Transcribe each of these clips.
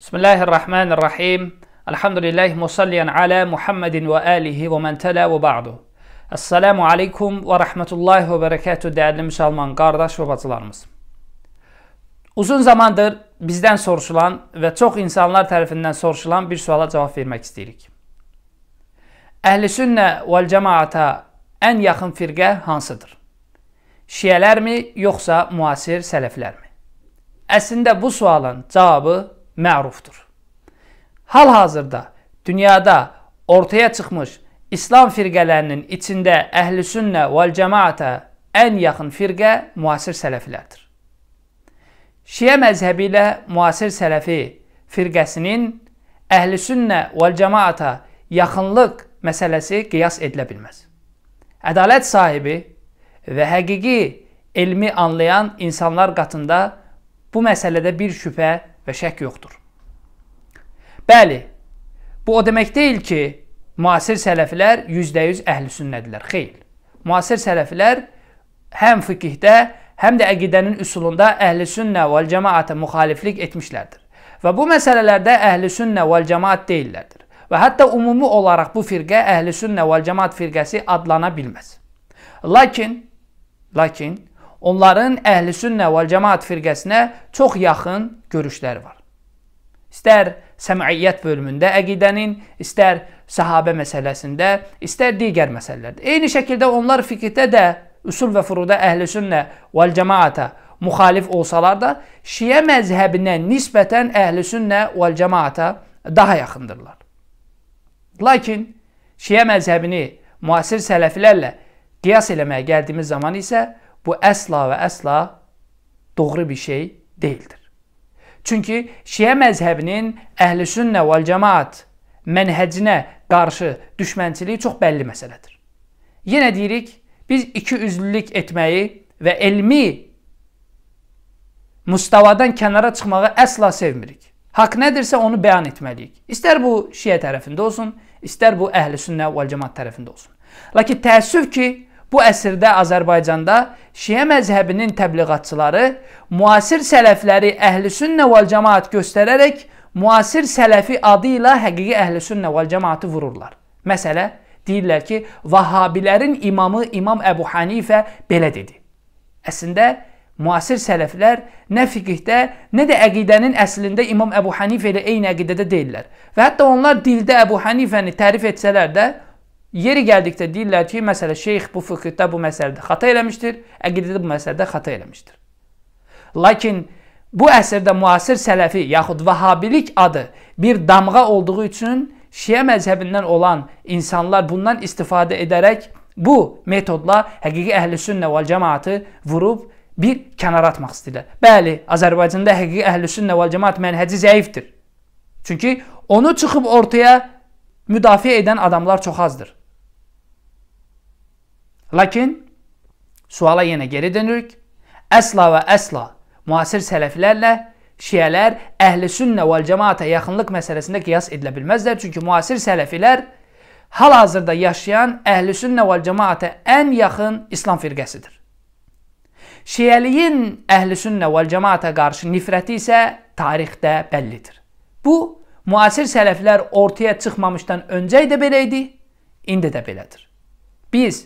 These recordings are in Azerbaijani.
Bismillahirrahmanirrahim. Elhamdülillahi musalliyan ala Muhammedin və alihi və mən tələ və ba'du. Assalamu aleykum və rəhmətullahi və bərəkətü dəyərli müsəlman qardaş və bacılarımız. Uzun zamandır bizdən soruşulan və çox insanlar tərəfindən soruşulan bir suala cavab vermək istəyirik. Əhl-i sünnə vəl cəmaata ən yaxın firqə hansıdır? Şiyələrmi, yoxsa müasir sələflərmi? Əslində bu sualın cavabı mərufdur. Hal-hazırda dünyada ortaya çıxmış İslam firqələrinin içində əhl-i sünnə vəl cəmaata ən yaxın firqə müasir sələfilərdir. Şiə məzhəbi ilə müasir sələfi firqəsinin əhl-i sünnə vəl cəmaata yaxınlıq məsələsi qiyas edilə bilməz. Ədalət sahibi və həqiqi elmi anlayan insanlar qatında bu məsələdə bir şübhə və şək yoxdur. Bəli, bu o demək deyil ki, müasir sələflər %100 əhl-i sünnədirlər. Xeyr. Müasir sələflər həm fiqhdə, həm də əqidənin üsulunda əhl-i sünnə vəl cəmaata müxaliflik etmişlərdir. Və bu məsələlərdə əhl-i sünnə vəl cəmaat deyillərdir. Və hətta ümumi olaraq bu firqə əhl-i sünnə vəl cəmaat firqəsi adlana bilməz. Lakin, lakin onların əhl-i sünnə vəl cəmaat firqəsinə çox yaxın görüşləri var. İstər səmiyyət bölümündə əqidənin, istər sahabə məsələsində, istər digər məsələlərdə. Eyni şəkildə onlar fiqhdə də usul və furuda əhl-i sünnə vəl cəmaata müxalif olsalar da, Şiə məzhəbinə nisbətən əhl-i sünnə vəl cəmaata daha yaxındırlar. Lakin Şiə məzhəbini müasir sələfilərlə qiyas eləməyə gəldiyimiz zaman isə bu əsla və əsla doğru bir şey deyildir. Çünki Şiə məzhəbinin əhl-i sünnə vəl cəmaat mənhəcinə qarşı düşmənçiliyi çox bəlli məsələdir. Yenə deyirik, biz iki üzlülük etməyi və elmi mustavadan kənara çıxmağı əsla sevmirik. Haqq nədirsə onu bəyan etməliyik. İstər bu Şiə tərəfində olsun, istər bu əhl-i sünnə vəl cəmaat tərəfində olsun. Lakin təəssüf ki, Bu əsrdə Azərbaycanda Şiə məzhəbinin təbliğatçıları müasir sələfləri əhl-i sünnə vəl cəmaat göstərərək müasir sələfi adı ilə həqiqi əhl-i sünnə vəl cəmaatı vururlar. Məsələ deyirlər ki, Vahabilərin imamı İmam Əbu Hanifə belə dedi. Əslində müasir sələflər nə fiqhdə, nə də əqidənin əslində İmam Əbu Hanifə ilə eyni əqidədə deyillər. Və hətta onlar dildə Əbu Hanifəni tərif etsələr də Yeri gəldikdə deyirlər ki, məsələ şeyx bu fıqhdə bu məsələdə xata eləmişdir, əqidədə bu məsələdə xata eləmişdir. Lakin bu əsrdə müasir sələfi yaxud vahabilik adı bir damğa olduğu üçün Şiə məzhəbindən olan insanlar bundan istifadə edərək bu metodla həqiqi əhl-i sünnə vəl cəmaatı vurub bir kənara atmaq istəyirlər. Bəli, Azərbaycanda həqiqi əhl-i sünnə vəl cəmaat mənhəci zəifdir. Çünki onu çıxıb ortaya müdafiə edən adamlar çox azdır. Lakin suala yenə geri dönürük. Əsla və əsla müasir sələflərlə şiələr əhli sünnə vəl cəmaata yaxınlıq məsələsində qiyas edilə bilməzlər. Çünki müasir sələfilər hal-hazırda yaşayan əhli sünnə vəl cəmaata ən yaxın İslam firqəsidir. Şiəliyin əhli sünnə vəl cəmaata qarşı nifrəti isə tarixdə bəllidir. Bu, müasir sələflər ortaya çıxmamışdan öncə də belə idi, indi də belədir. Biz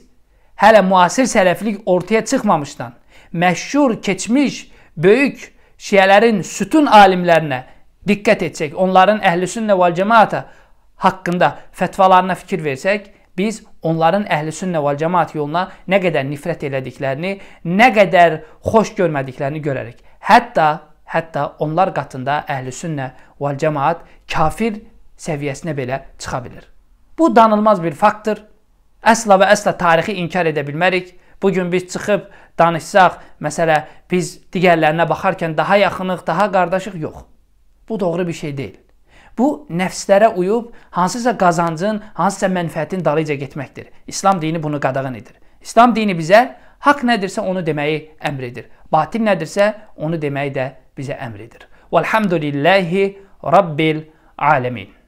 hələ müasir sələflik ortaya çıxmamışdan məşhur, keçmiş, böyük şiələrin sütun alimlərinə diqqət etsək, onların əhl-i-sünnə vəl-cəmaata haqqında fətvalarına fikir versək, biz onların əhl-i-sünnə vəl-cəmaat yoluna nə qədər nifrət elədiklərini, nə qədər xoş görmədiklərini görərik. Hətta hətta onlar qatında əhl-i-sünnə vəl-cəmaat kafir səviyyəsinə belə çıxa bilir. Bu danılmaz bir faktdır. Əsla və əsla tarixi inkar edə bilmərik. Bu gün biz çıxıb danışsaq, məsələ biz digərlərinə baxarkən daha yaxınıq, daha qardaşıq yox. Bu doğru bir şey deyil. Bu nəfslərə uyub hansısa qazancın, hansısa mənfəətin dalıyca getməkdir. İslam dini bunu qadağan edir. İslam dini bizə haqq nədirsə onu deməyi əmr edir. Batil nədirsə onu deməyi də bizə əmr edir. Velhamdülillahi Rabbil alemin.